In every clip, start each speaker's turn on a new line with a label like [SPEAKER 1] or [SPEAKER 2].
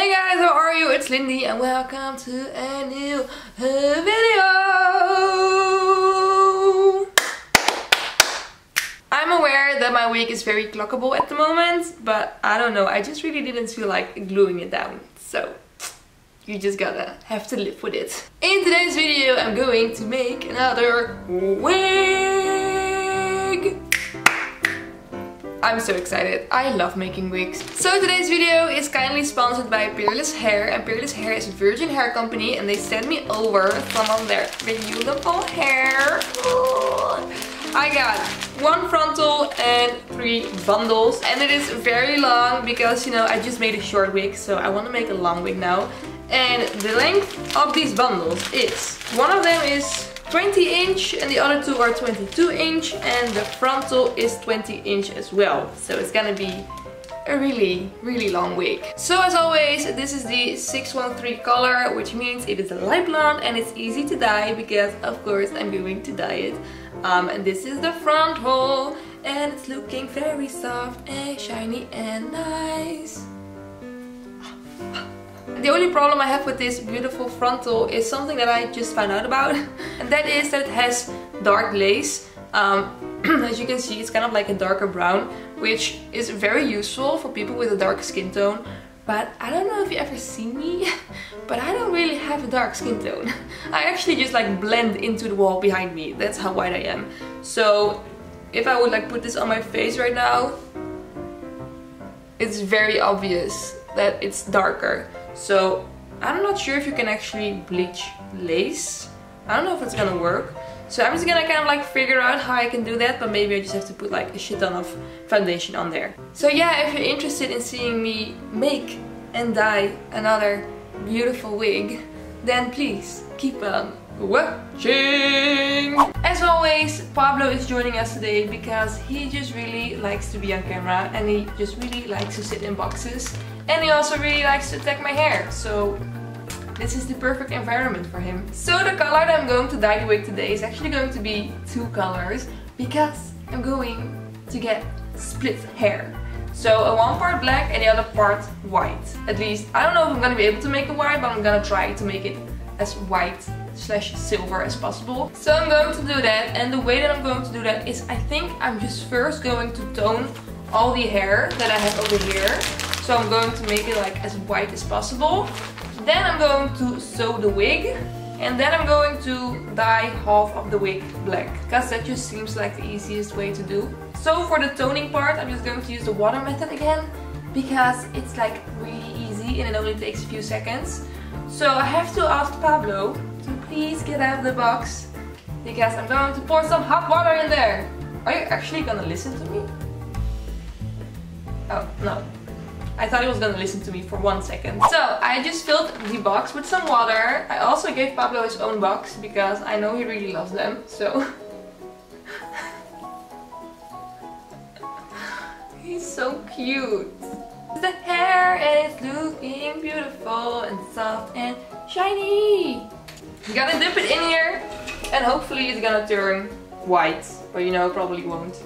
[SPEAKER 1] Hey guys, how are you? It's Lindy and welcome to a new uh, video! I'm aware that my wig is very clockable at the moment, but I don't know, I just really didn't feel like gluing it down. So, you just gotta have to live with it. In today's video, I'm going to make another wig! I'm so excited. I love making wigs. So today's video is kindly sponsored by Peerless Hair. And Peerless Hair is a virgin hair company and they sent me over some of their beautiful hair. I got one frontal and three bundles. And it is very long because, you know, I just made a short wig. So I want to make a long wig now. And the length of these bundles is, one of them is 20 inch and the other two are 22 inch and the frontal is 20 inch as well. So it's gonna be a really, really long wig. So as always, this is the 613 color, which means it is a light blonde and it's easy to dye because of course I'm going to dye it. Um, and this is the frontal and it's looking very soft and shiny and nice. The only problem I have with this beautiful frontal is something that I just found out about and that is that it has dark lace. Um, as you can see it's kind of like a darker brown which is very useful for people with a dark skin tone but I don't know if you ever see me but I don't really have a dark skin tone. I actually just like blend into the wall behind me. That's how white I am. So if I would like put this on my face right now it's very obvious that it's darker. So I'm not sure if you can actually bleach lace. I don't know if it's gonna work. So I'm just gonna kind of like figure out how I can do that, but maybe I just have to put like a shit ton of foundation on there. So yeah, if you're interested in seeing me make and dye another beautiful wig, then please keep on watching! As always, Pablo is joining us today because he just really likes to be on camera and he just really likes to sit in boxes and he also really likes to attack my hair, so this is the perfect environment for him. So the color that I'm going to dye the wig today is actually going to be two colors because I'm going to get split hair. So a one part black and the other part white. At least, I don't know if I'm gonna be able to make it white, but I'm gonna try to make it as white slash silver as possible. So I'm going to do that and the way that I'm going to do that is I think I'm just first going to tone all the hair that I have over here so I'm going to make it like as white as possible. Then I'm going to sew the wig. And then I'm going to dye half of the wig black. Because that just seems like the easiest way to do. So for the toning part, I'm just going to use the water method again. Because it's like really easy and it only takes a few seconds. So I have to ask Pablo to please get out of the box. Because I'm going to pour some hot water in there. Are you actually gonna listen to me? Oh, no. I thought he was gonna listen to me for one second. So I just filled the box with some water. I also gave Pablo his own box because I know he really loves them. So he's so cute. The hair is looking beautiful and soft and shiny. You gotta dip it in here and hopefully it's gonna turn white. But you know, probably won't.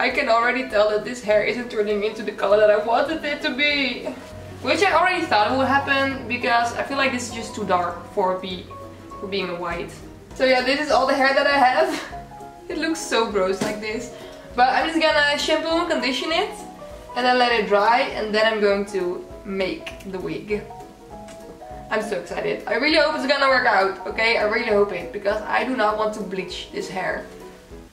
[SPEAKER 1] I can already tell that this hair isn't turning into the color that I wanted it to be. Which I already thought would happen because I feel like this is just too dark for, be, for being a white. So yeah, this is all the hair that I have. It looks so gross like this. But I'm just gonna shampoo and condition it and then let it dry and then I'm going to make the wig. I'm so excited. I really hope it's gonna work out, okay? I really hope it because I do not want to bleach this hair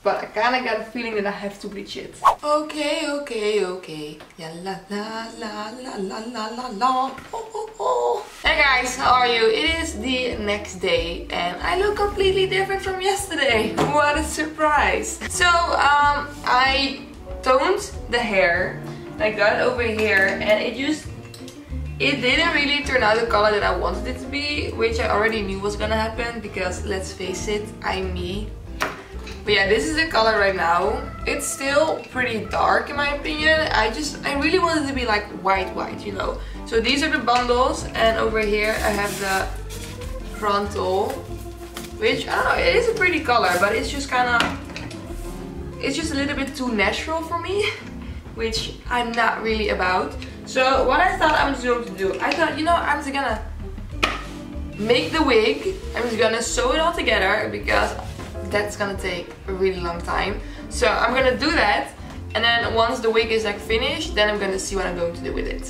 [SPEAKER 1] but I kinda got a feeling that I have to bleach it. Okay, okay, okay. Yeah, la la la la la la la. Oh, oh, oh. Hey guys, how are you? It is the next day and I look completely different from yesterday. What a surprise. So, um, I toned the hair. I got it over here and it just it didn't really turn out the color that I wanted it to be, which I already knew was gonna happen because let's face it, I'm me. But yeah, this is the color right now. It's still pretty dark in my opinion. I just, I really wanted to be like white white, you know. So these are the bundles and over here I have the frontal. Which, I don't know, it is a pretty color, but it's just kind of, it's just a little bit too natural for me. which I'm not really about. So what I thought I was going to do, I thought, you know, I'm just gonna make the wig. I'm just gonna sew it all together because that's gonna take a really long time. So I'm gonna do that and then once the wig is like finished, then I'm gonna see what I'm going to do with it.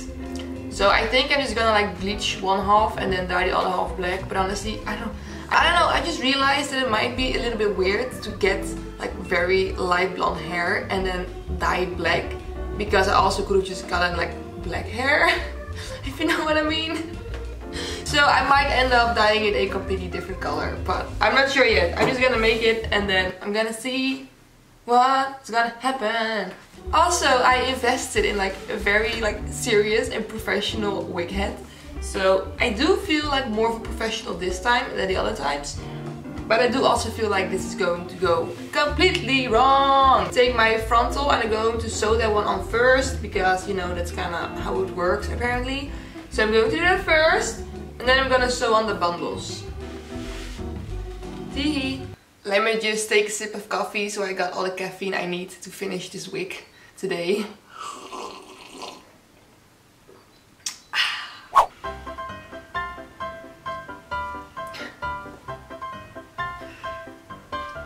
[SPEAKER 1] So I think I'm just gonna like bleach one half and then dye the other half black. But honestly, I don't, I don't know. I just realized that it might be a little bit weird to get like very light blonde hair and then dye it black because I also could have just gotten like black hair, if you know what I mean. So I might end up dyeing it a completely different color, but I'm not sure yet. I'm just gonna make it and then I'm gonna see what's gonna happen. Also, I invested in like a very like serious and professional wig head. So I do feel like more of a professional this time than the other times. But I do also feel like this is going to go completely wrong. Take my frontal and I'm going to sew that one on first because you know that's kind of how it works apparently. So I'm going to do that first and then I'm gonna sew on the bundles. Teehee. Let me just take a sip of coffee so I got all the caffeine I need to finish this week today.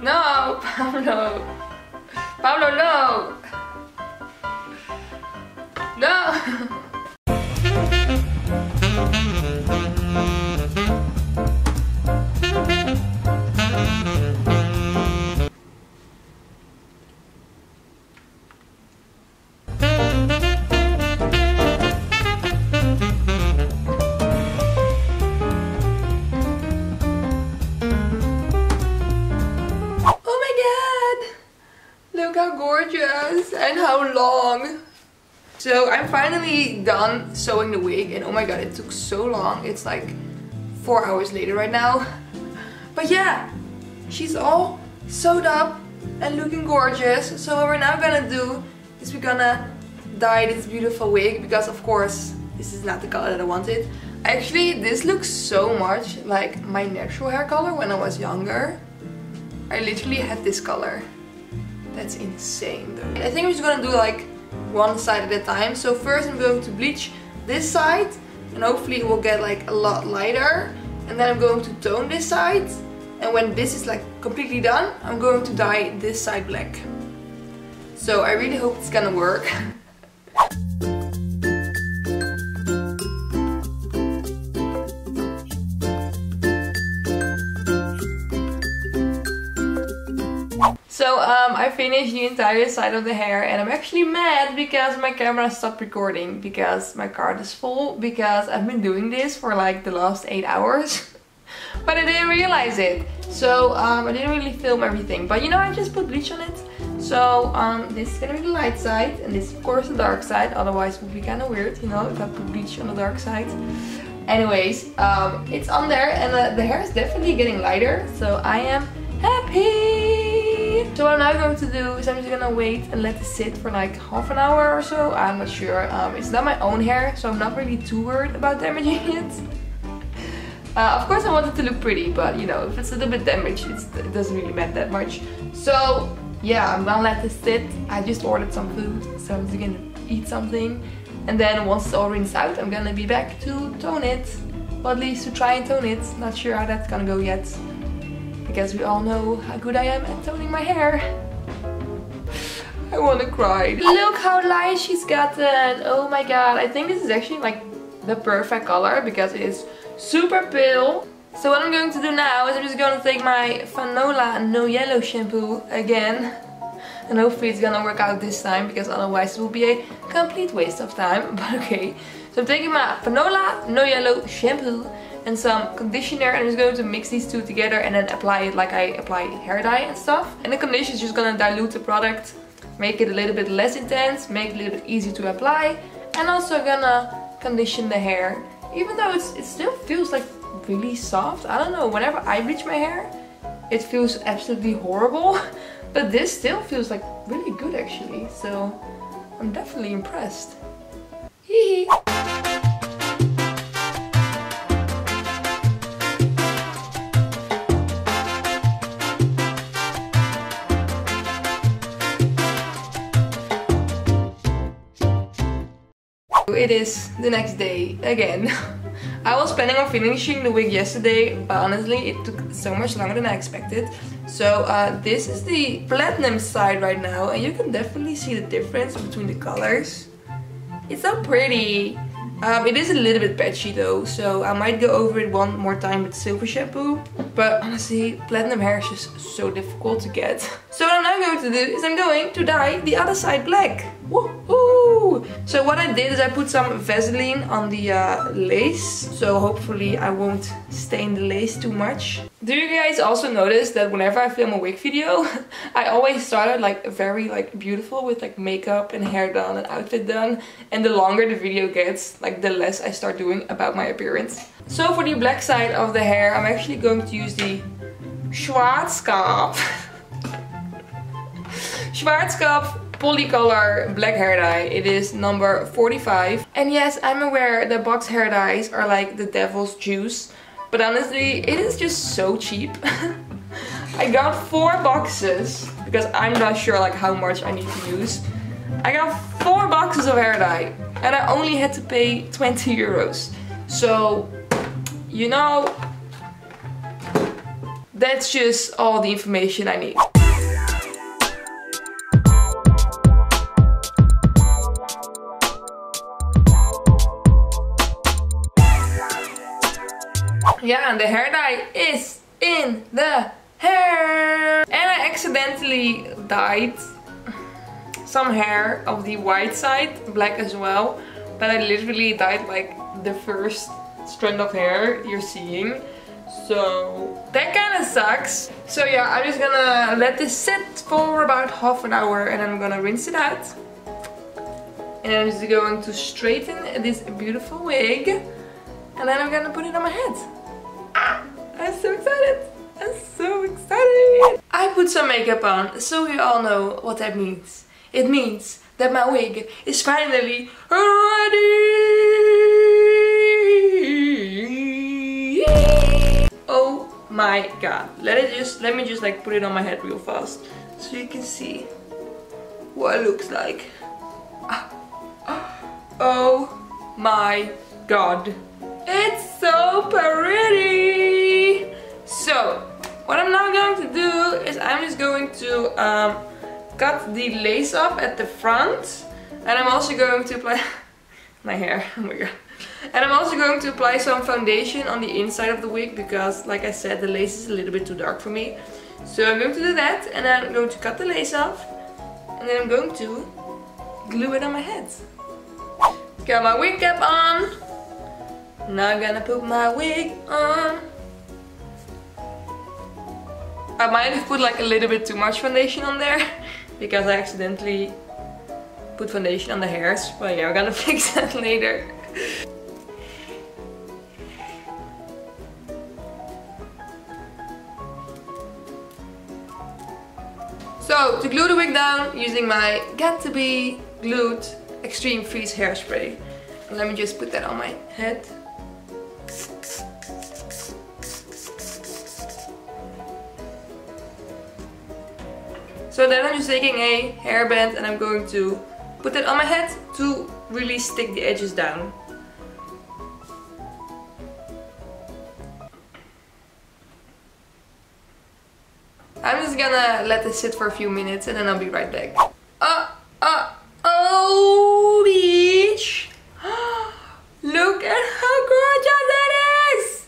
[SPEAKER 1] No, Pablo. Pablo, no. No. and how long. So I'm finally done sewing the wig and oh my god it took so long. It's like four hours later right now. But yeah, she's all sewed up and looking gorgeous. So what we're now gonna do is we're gonna dye this beautiful wig because of course this is not the color that I wanted. Actually this looks so much like my natural hair color when I was younger. I literally had this color. That's insane though. I think I'm just gonna do like one side at a time. So first I'm going to bleach this side and hopefully it will get like a lot lighter. And then I'm going to tone this side. And when this is like completely done, I'm going to dye this side black. So I really hope it's gonna work. um, I finished the entire side of the hair and I'm actually mad because my camera stopped recording because my card is full because I've been doing this for like the last 8 hours. but I didn't realize it. So um, I didn't really film everything. But you know, I just put bleach on it. So um, this is gonna be the light side and this is of course the dark side. Otherwise it would be kind of weird, you know, if I put bleach on the dark side. Anyways, um, it's on there and uh, the hair is definitely getting lighter. So I am happy. So what I'm now going to do is I'm just gonna wait and let it sit for like half an hour or so. I'm not sure. Um, it's not my own hair, so I'm not really too worried about damaging it. Uh, of course I want it to look pretty, but you know, if it's a little bit damaged, it doesn't really matter that much. So yeah, I'm gonna let this sit. I just ordered some food, so I'm just gonna eat something. And then once it's all rinsed out, I'm gonna be back to tone it. Or at least to try and tone it. Not sure how that's gonna go yet because we all know how good I am at toning my hair. I wanna cry. Look how light she's gotten. Oh my god. I think this is actually like the perfect color because it is super pale. So what I'm going to do now is I'm just going to take my Fanola No Yellow shampoo again. And hopefully it's gonna work out this time because otherwise it will be a complete waste of time. But okay. So I'm taking my Fanola No Yellow shampoo and some conditioner and I'm just going to mix these two together and then apply it like I apply hair dye and stuff. And the conditioner is just going to dilute the product, make it a little bit less intense, make it a little bit easier to apply and also gonna condition the hair. Even though it's, it still feels like really soft. I don't know, whenever I bleach my hair it feels absolutely horrible but this still feels like really good actually so I'm definitely impressed. Hee hee. It is the next day again. I was planning on finishing the wig yesterday, but honestly it took so much longer than I expected. So uh, this is the platinum side right now and you can definitely see the difference between the colors. It's so pretty. Um, it is a little bit patchy though, so I might go over it one more time with silver shampoo. But honestly, platinum hair is just so difficult to get. So what I'm now going to do is I'm going to dye the other side black. Woohoo! So what I did is I put some Vaseline on the uh, lace. So hopefully I won't stain the lace too much. Do you guys also notice that whenever I film a wig video, I always start started like very like beautiful with like makeup and hair done and outfit done. And the longer the video gets, like the less I start doing about my appearance. So for the black side of the hair, I'm actually going to use the Schwarzkopf. Schwarzkopf Polycolor Black Hair Dye. It is number 45. And yes, I'm aware that box hair dyes are like the devil's juice. But honestly, it is just so cheap. I got four boxes because I'm not sure like how much I need to use. I got four boxes of hair dye and I only had to pay 20 euros. So, you know, that's just all the information I need. Yeah, and the hair dye is in the hair. And I accidentally dyed some hair of the white side, black as well. But I literally dyed like the first strand of hair you're seeing. So that kind of sucks. So yeah, I'm just gonna let this sit for about half an hour and I'm gonna rinse it out. And I'm just going to straighten this beautiful wig. And then I'm gonna put it on my head. I put some makeup on, so you all know what that means. It means that my wig is finally ready. Oh my god. Let it just let me just like put it on my head real fast so you can see what it looks like. Ah. Oh my god. It's so pretty! So, what I'm now going to do is I'm just going to um, cut the lace off at the front. And I'm also going to apply my hair, oh my god. And I'm also going to apply some foundation on the inside of the wig because, like I said, the lace is a little bit too dark for me. So I'm going to do that and then I'm going to cut the lace off. And then I'm going to glue it on my head. Got my wig cap on. Now I'm gonna put my wig on. I might have put like a little bit too much foundation on there because I accidentally put foundation on the hairs. But yeah, we're gonna fix that later. So, to glue the wig down using my Got2b Glued Extreme Freeze Hairspray. Let me just put that on my head. So then I'm just taking a hairband and I'm going to put it on my head to really stick the edges down. I'm just gonna let this sit for a few minutes and then I'll be right back. Uh, uh, oh, beach! Look at how gorgeous it is!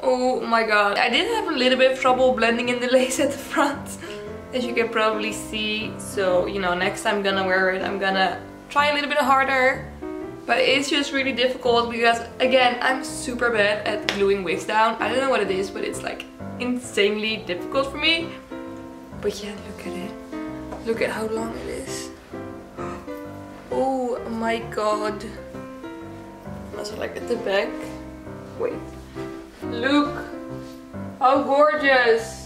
[SPEAKER 1] Oh my god. I did have a little bit of trouble blending in the lace at the front as you can probably see. So, you know, next time I'm gonna wear it, I'm gonna try a little bit harder. But it's just really difficult because, again, I'm super bad at gluing wigs down. I don't know what it is, but it's like insanely difficult for me. But yeah, look at it. Look at how long it is. Oh my god. Also like at the back. Wait. Look how gorgeous.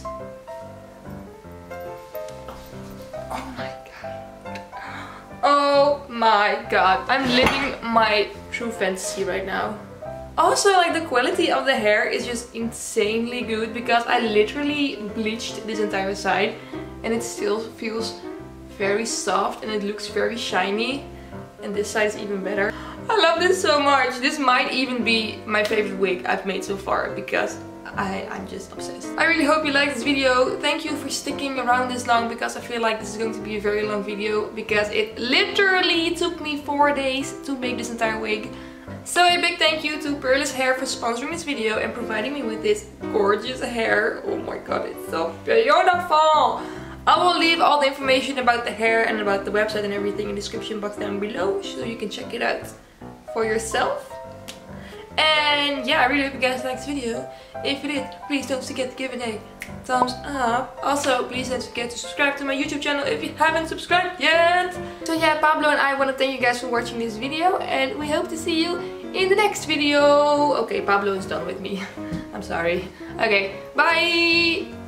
[SPEAKER 1] My god. I'm living my true fantasy right now. Also, like the quality of the hair is just insanely good because I literally bleached this entire side and it still feels very soft and it looks very shiny and this side is even better. I love this so much. This might even be my favorite wig I've made so far because I, I'm just obsessed. I really hope you liked this video. Thank you for sticking around this long because I feel like this is going to be a very long video because it literally took me four days to make this entire wig. So a big thank you to Peerless Hair for sponsoring this video and providing me with this gorgeous hair. Oh my god, it's so beautiful! I will leave all the information about the hair and about the website and everything in the description box down below so you can check it out for yourself. And yeah, I really hope you guys liked this video. If you did, please don't forget to give it a thumbs up. Also, please don't forget to subscribe to my YouTube channel if you haven't subscribed yet. So yeah, Pablo and I want to thank you guys for watching this video and we hope to see you in the next video. Okay, Pablo is done with me. I'm sorry. Okay, bye!